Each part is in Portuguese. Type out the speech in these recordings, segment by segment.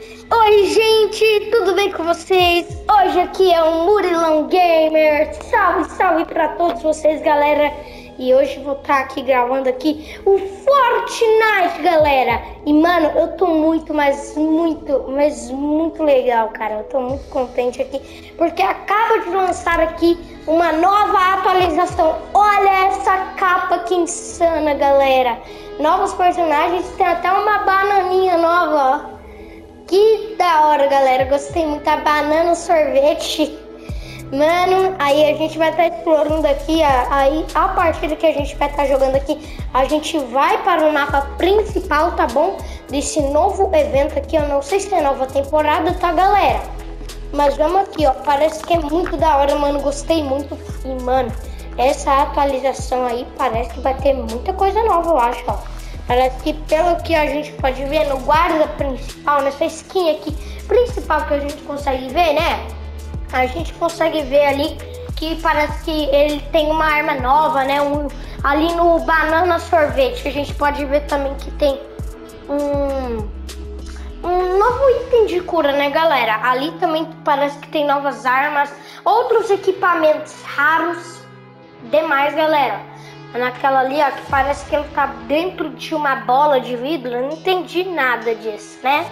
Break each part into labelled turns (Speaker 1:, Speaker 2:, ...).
Speaker 1: Oi, gente, tudo bem com vocês? Hoje aqui é o Murilão Gamer. Salve, salve pra todos vocês, galera. E hoje vou estar tá aqui gravando aqui o Fortnite, galera. E, mano, eu tô muito, mas muito, mas muito legal, cara. Eu tô muito contente aqui, porque acaba de lançar aqui uma nova atualização. Olha essa capa que insana, galera. Novos personagens, tem até uma bananinha nova, ó. Que da hora, galera. Gostei muito da banana sorvete. Mano, aí a gente vai estar tá explorando aqui. Aí a partida que a gente vai estar tá jogando aqui, a gente vai para o mapa principal, tá bom? Desse novo evento aqui. Eu não sei se é nova temporada, tá, galera? Mas vamos aqui, ó. Parece que é muito da hora, mano. Gostei muito. E, mano, essa atualização aí parece que vai ter muita coisa nova, eu acho, ó. Parece que pelo que a gente pode ver no guarda principal, nessa skin aqui principal que a gente consegue ver, né? A gente consegue ver ali que parece que ele tem uma arma nova, né? Um, ali no banana sorvete a gente pode ver também que tem um um novo item de cura, né, galera? Ali também parece que tem novas armas, outros equipamentos raros, demais, galera. Naquela ali, ó, que parece que ele tá dentro de uma bola de vidro. Eu não entendi nada disso, né?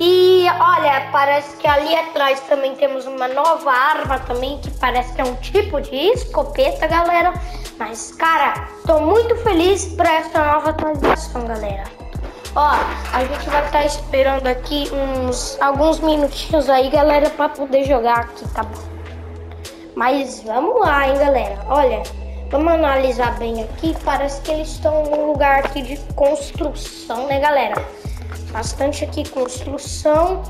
Speaker 1: E olha, parece que ali atrás também temos uma nova arma também, que parece que é um tipo de escopeta, galera. Mas, cara, tô muito feliz por essa nova atualização, galera. Ó, a gente vai estar tá esperando aqui uns alguns minutinhos aí, galera, para poder jogar aqui, tá bom? Mas vamos lá, hein, galera. Olha, Vamos analisar bem aqui. Parece que eles estão num lugar aqui de construção, né, galera? Bastante aqui construção.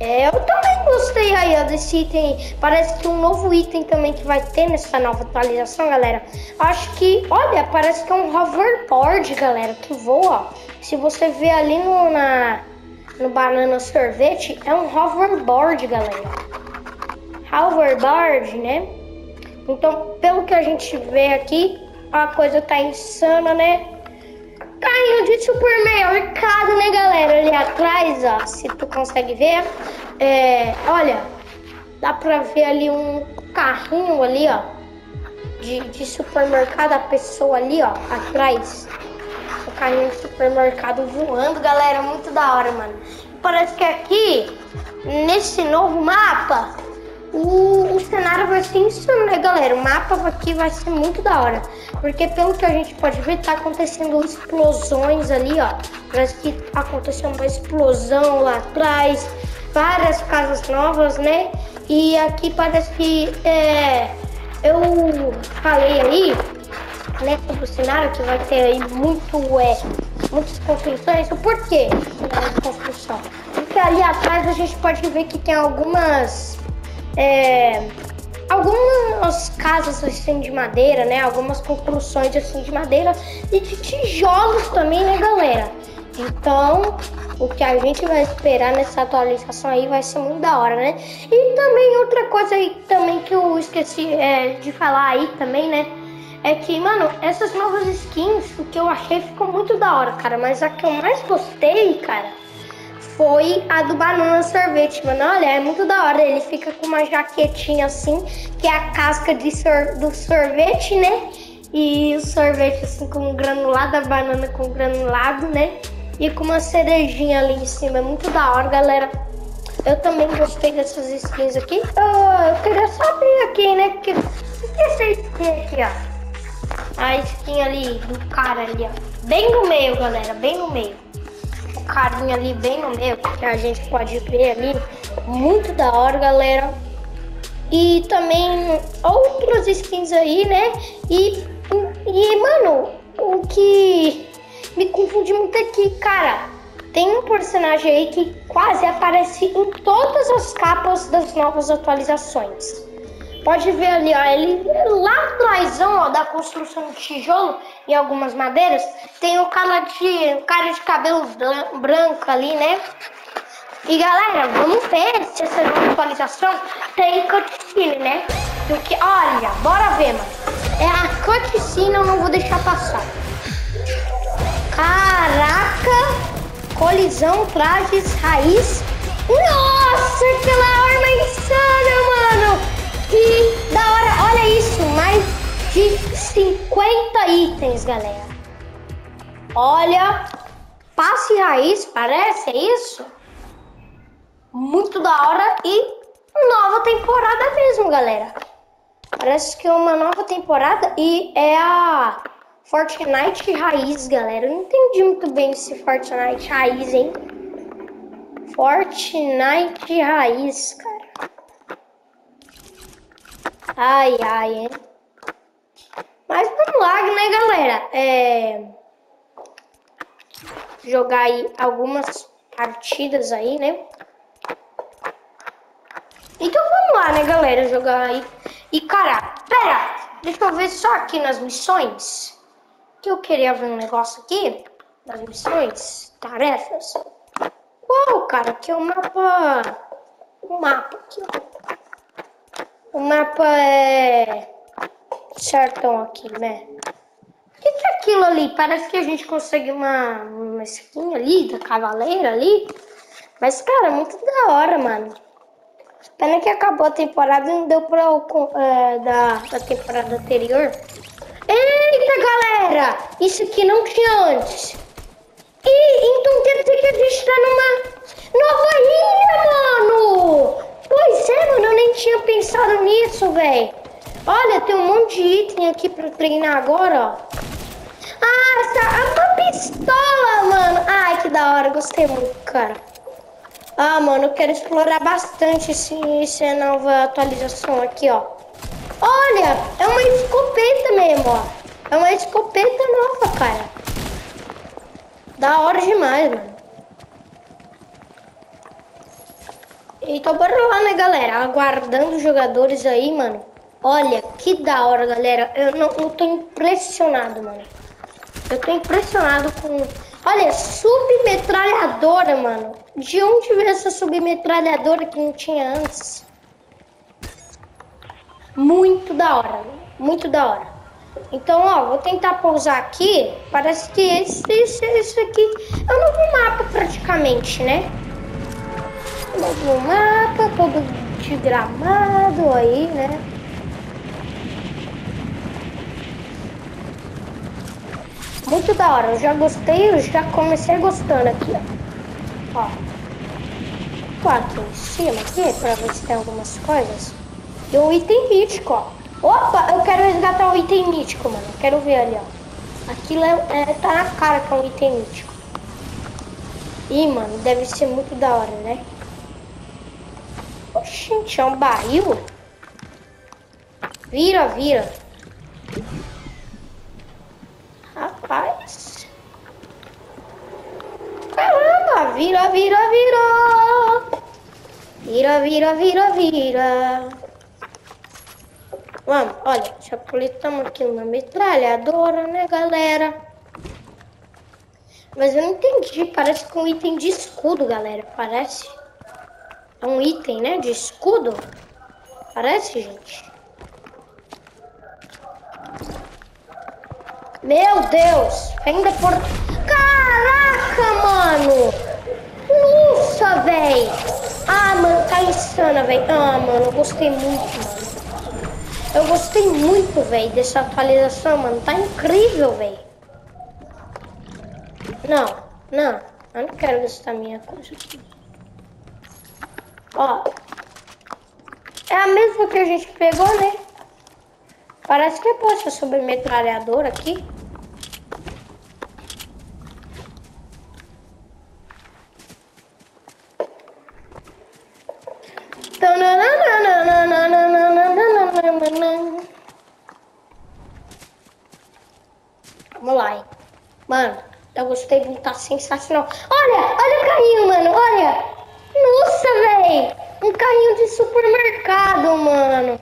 Speaker 1: É, eu também gostei aí ó, desse item. Parece que um novo item também que vai ter nessa nova atualização, galera. Acho que, olha, parece que é um hoverboard, galera, que voa. Se você ver ali no, na, no banana sorvete, é um hoverboard, galera. Hoverboard, né? Então, pelo que a gente vê aqui, a coisa tá insana, né? Carrinho de supermercado, né, galera? Ali atrás, ó, se tu consegue ver. É, olha, dá pra ver ali um carrinho ali, ó. De, de supermercado, a pessoa ali, ó, atrás. O carrinho de supermercado voando, galera. Muito da hora, mano. Parece que aqui, nesse novo mapa, o, o cenário vai ser insano, né, galera? O mapa aqui vai ser muito da hora. Porque pelo que a gente pode ver, tá acontecendo explosões ali, ó. Parece que aconteceu uma explosão lá atrás. Várias casas novas, né? E aqui parece que é, eu falei aí, né, sobre o cenário que vai ter aí muito, é, muitas construções. O porquê de construção? Porque ali atrás a gente pode ver que tem algumas é, algumas casas assim de madeira, né? Algumas construções assim de madeira e de tijolos também, né, galera? Então, o que a gente vai esperar nessa atualização aí vai ser muito da hora, né? E também outra coisa aí também que eu esqueci é, de falar aí também, né? É que, mano, essas novas skins, o que eu achei ficou muito da hora, cara. Mas a que eu mais gostei, cara, foi a do banana sorvete, mano. Olha, é muito da hora. Ele fica com uma jaquetinha assim, que é a casca de sor do sorvete, né? E o sorvete assim com granulado, a banana com granulado, né? E com uma cerejinha ali em cima. É muito da hora, galera. Eu também gostei dessas skins aqui. Oh, eu queria saber aqui, né? Que, que é essa skin aqui, ó? A skin ali do cara ali, ó. Bem no meio, galera. Bem no meio carinha ali bem no meio, que a gente pode ver ali. Muito da hora, galera. E também outras skins aí, né? E, e mano, o que me confunde muito aqui, cara. Tem um personagem aí que quase aparece em todas as capas das novas atualizações. Pode ver ali, ó, ele lá atrás, ó, da construção de tijolo e algumas madeiras, tem o cara de, o cara de cabelo branco ali, né? E galera, vamos ver se essa atualização tem cutscene, né? Porque, olha, bora ver, mano. É a cutscene, eu não vou deixar passar. Caraca! Colisão, trajes, raiz que da hora, olha isso, mais de 50 itens, galera. Olha, passe raiz, parece, é isso? Muito da hora e nova temporada mesmo, galera. Parece que é uma nova temporada e é a Fortnite Raiz, galera. Eu não entendi muito bem esse Fortnite Raiz, hein? Fortnite Raiz, cara. Ai, ai, hein? Mas vamos lá, né, galera? É... Jogar aí algumas partidas aí, né? Então vamos lá, né, galera? Jogar aí. E, cara, pera! Deixa eu ver só aqui nas missões. Que eu queria ver um negócio aqui. Das missões, tarefas. Uau, cara, aqui é o mapa. O mapa aqui, ó. O mapa é. Certão aqui, né? O que, que é aquilo ali? Parece que a gente consegue uma, uma skin ali, da cavaleira ali. Mas, cara, muito da hora, mano. Pena que acabou a temporada e não deu pra é, da, da temporada anterior. Eita, galera! Isso aqui não tinha antes. E então quer dizer que a gente tá numa nova ilha, mano! Pois é, mano, eu nem tinha pensado nisso, velho. Olha, tem um monte de item aqui pra treinar agora, ó. Ah, essa uma pistola, mano. Ai, que da hora, gostei muito, cara. Ah, mano, eu quero explorar bastante esse, essa nova atualização aqui, ó. Olha, é uma escopeta mesmo, ó. É uma escopeta nova, cara. Da hora demais, mano. Então bora lá, né, galera? Aguardando os jogadores aí, mano. Olha, que da hora, galera. Eu não eu tô impressionado, mano. Eu tô impressionado com Olha, submetralhadora, mano. De onde veio essa submetralhadora que não tinha antes? Muito da hora, muito da hora. Então, ó, vou tentar pousar aqui. Parece que esse, esse, esse aqui é um novo mapa praticamente, né? Novo mapa, todo de gramado aí, né? Muito da hora, eu já gostei, eu já comecei gostando aqui, ó. Ó. Tô aqui em cima aqui, pra ver se tem algumas coisas. E um item mítico, ó. Opa, eu quero resgatar um item mítico, mano. Quero ver ali, ó. Aquilo é, é, tá na cara que é um item mítico. Ih, mano, deve ser muito da hora, né? Oxente, é um barril? Vira, vira. Rapaz. Caramba, vira, vira, vira. Vira, vira, vira, vira. Vamos, olha, já coletamos aqui uma metralhadora, né, galera? Mas eu não entendi, parece que é um item de escudo, galera, parece. É um item, né, de escudo? Parece, gente. Meu Deus, ainda por... Caraca, mano! Nossa, velho! Ah, mano, tá insana, velho. Ah, mano, eu gostei muito, mano. Eu gostei muito, velho, dessa atualização, mano. Tá incrível, velho. Não, não. Eu não quero gastar minha coisa aqui. Ó. É a mesma que a gente pegou, né? Parece que é poxa sobre metralhadora aqui. Vamos lá, hein? Mano, eu gostei muito, tá sensacional. Olha, olha o carrinho, mano, olha. Um carrinho de supermercado, mano.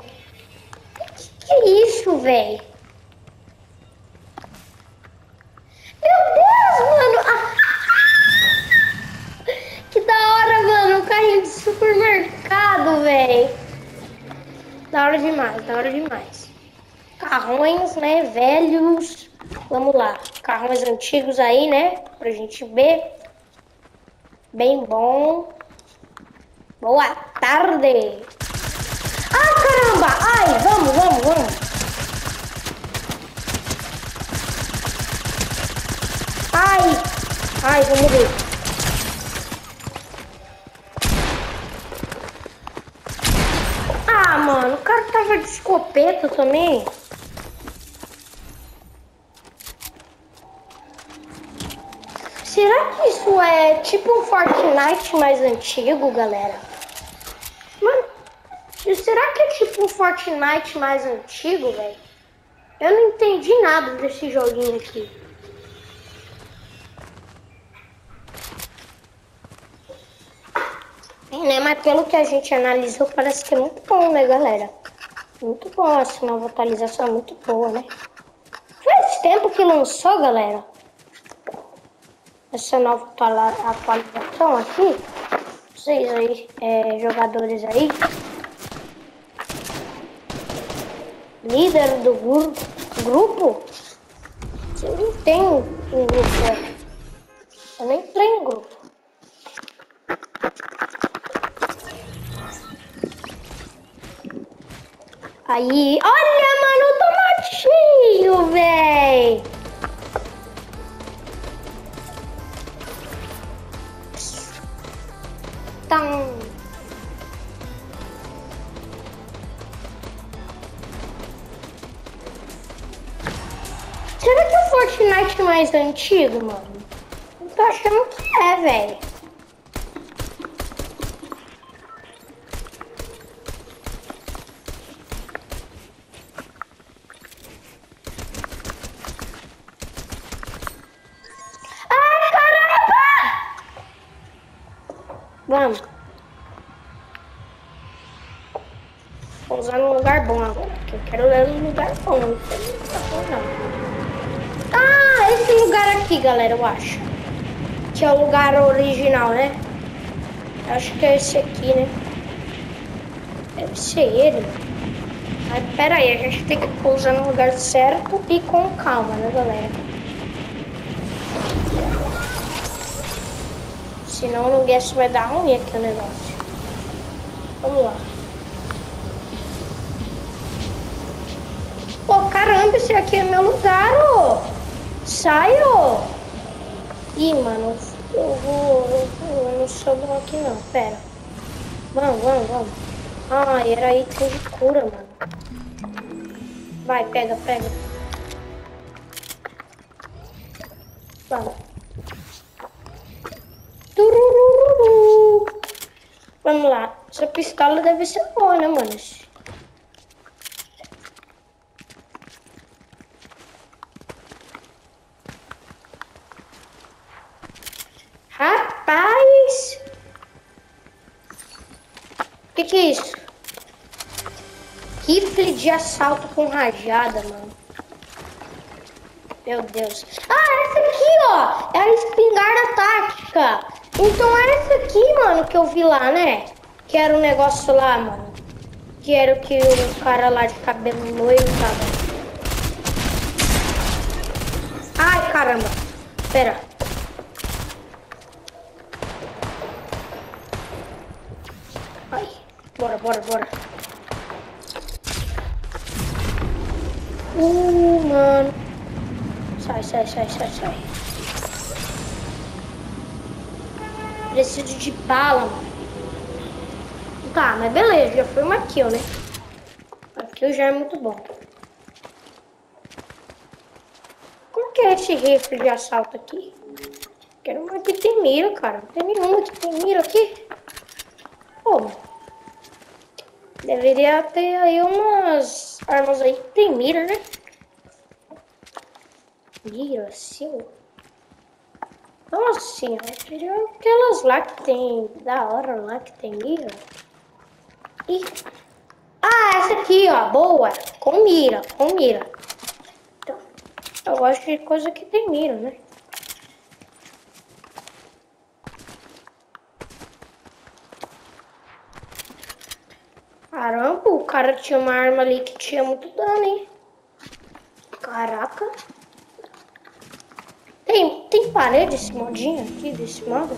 Speaker 1: Que que é isso, velho? Meu Deus, mano. Ah. Que da hora, mano. Um carrinho de supermercado, velho. Da hora demais, da hora demais. Carrões, né, velhos. Vamos lá, carrões antigos aí, né? Pra gente ver. Bem bom. Boa tarde. Ai, caramba. Ai, vamos, vamos, vamos. Ai. Ai, vou morrer. Ah, mano, o cara tava de escopeta também. Será que isso é tipo um Fortnite mais antigo, galera? Mano, será que é tipo um Fortnite mais antigo, velho? Eu não entendi nada desse joguinho aqui. né? Mas pelo que a gente analisou, parece que é muito bom, né, galera? Muito bom, essa nova atualização é muito boa, né? Faz tempo que lançou, galera. Essa nova atualização aqui. Vocês aí, é, jogadores aí. Líder do grupo. Grupo? Eu não tenho um grupo. Né? Eu nem tenho grupo. Aí, olha, mano, o tomatinho, véi. Então... Será que o Fortnite é mais antigo, mano? Eu tô achando que é, velho. Eu acho. Que é o lugar original, né? Acho que é esse aqui, né? Deve ser ele. Mas pera aí, a gente tem que pousar no lugar certo e com calma, né, galera? Senão no guess vai dar ruim aqui o negócio. Vamos lá. Pô, caramba, esse aqui é meu lugar, ô. Sai, ô. Ih, mano, eu vou... Eu, vou, eu não sou bom aqui não, pera. Vamos, vamos, vamos. Ah, era item de cura, mano. Vai, pega, pega. Vamos. Vamos lá. Essa pistola deve ser boa, né, mano? Rapaz! O que, que é isso? Rifle de assalto com rajada, mano. Meu Deus. Ah, essa aqui, ó. É a espingarda tática. Então era esse aqui, mano, que eu vi lá, né? Que era um negócio lá, mano. Que era o que o cara lá de cabelo noivo tava. Ai, caramba. Pera. Ai. Bora, bora, bora. Uh, mano. Sai, sai, sai, sai, sai. Preciso de bala, mano. Tá, mas beleza, já foi uma kill, né? A kill já é muito bom. Como que é esse rifle de assalto aqui? Quero uma que tem mira, cara. Não tem nenhuma que tem mira aqui. Pô, deveria ter aí umas armas aí que tem mira, né? Mira, assim. Nossa senhora, aquelas lá que tem, da hora lá que tem mira. E... Ah, essa aqui, ó, boa, com mira, com mira. Então, eu gosto de coisa que tem mira, né? Caramba, o cara tinha uma arma ali que tinha muito dano, hein? Caraca. Tem, tem parede esse modinho aqui, desse modo?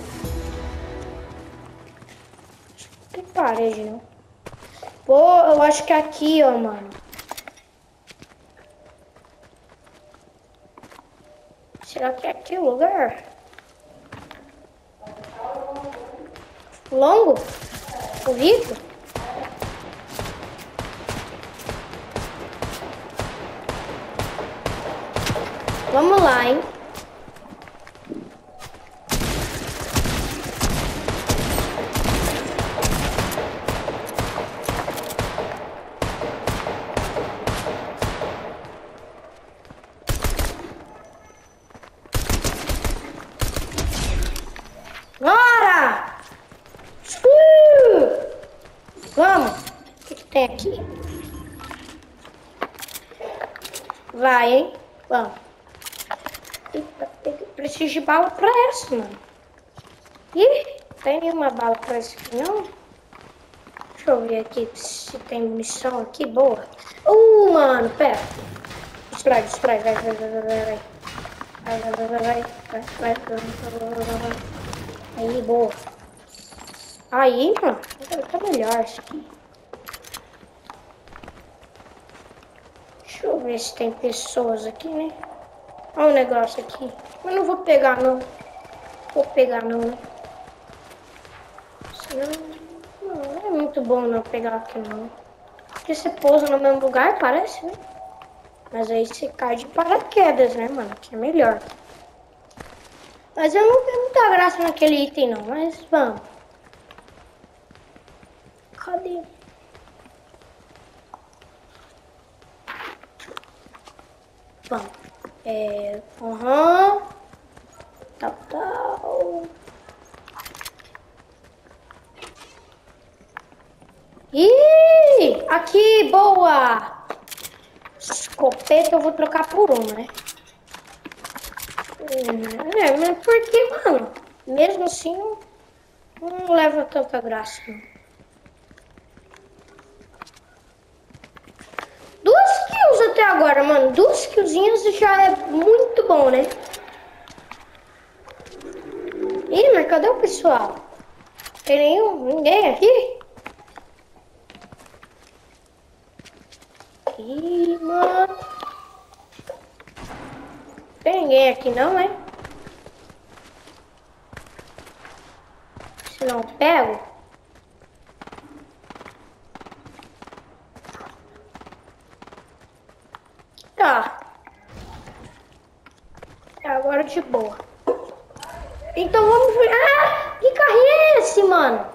Speaker 1: Tem parede, não. Pô, eu acho que é aqui, ó, mano. Será que é aqui o lugar? longo o vídeo. Vamos lá, hein? Bora! Uh! Vamos! O que, que tem aqui? Vai, hein? Vamos. Eita, preciso de bala pra essa, mano. Ih, tem nenhuma bala pra esse aqui, não? Deixa eu ver aqui se tem munição aqui boa. Uh, mano, pera. Distrai, distrai, vai, vai, vai, vai, vai. Vai, vai, vai, vai, vai, vai, vai, vai, vai, vai. Aí, boa. Aí, mano, tá melhor isso aqui. Deixa eu ver se tem pessoas aqui, né? Olha um negócio aqui. Mas não vou pegar, não. Vou pegar, não, né? Senão... Não, é muito bom não pegar aqui, não. Porque você pousa no mesmo lugar, parece, né? Mas aí você cai de paraquedas, né, mano? Que é melhor. Mas eu não tenho muita graça naquele item, não. Mas vamos. Cadê? Vamos. É... Aham. Uhum. Tal, tal. Ih! Aqui, boa! Escopeta eu vou trocar por uma, né? É, mas porque, mano, mesmo assim, não leva tanta graça, não. Duas kills até agora, mano. Duas killzinhas já é muito bom, né? Ih, mas cadê o pessoal? Tem nenhum, ninguém aqui? Ih, mano. Tem ninguém aqui não, é? Se não pego. Tá. Agora de boa. Então vamos ver. Ah, que carrinho é esse, mano?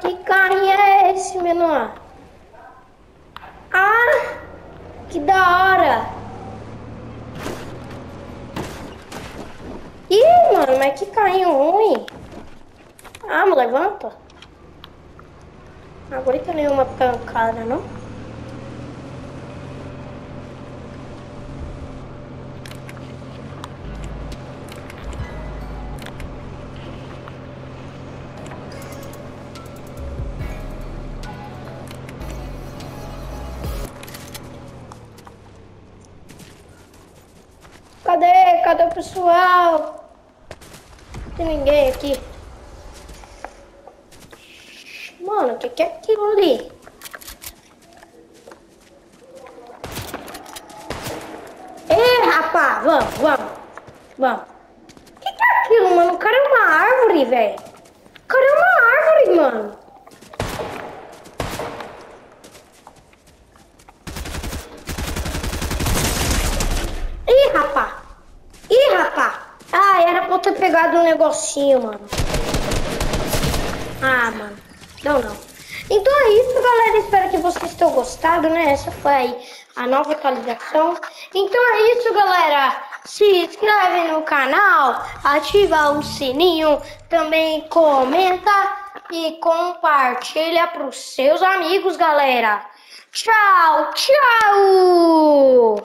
Speaker 1: Que carrinho é esse, menor? Ah, que da hora. Ih, mano, mas que carrinho ruim. Ah, me levanta. Não aguenta nenhuma pancada, não? Pessoal? tem ninguém aqui. Mano, o que, que é aquilo ali? Ei, rapaz, vamos, vamos, vamos. O que, que é aquilo, mano? O cara é uma árvore, velho. O cara é uma árvore, mano. Ih, rapaz. Ih, rapaz. Ah, era pra eu ter pegado negocinho, mano. Ah, mano. Não, não. Então é isso, galera. Espero que vocês tenham gostado, né? Essa foi a nova atualização. Então é isso, galera. Se inscreve no canal, ativa o sininho, também comenta e compartilha para os seus amigos, galera. Tchau, tchau!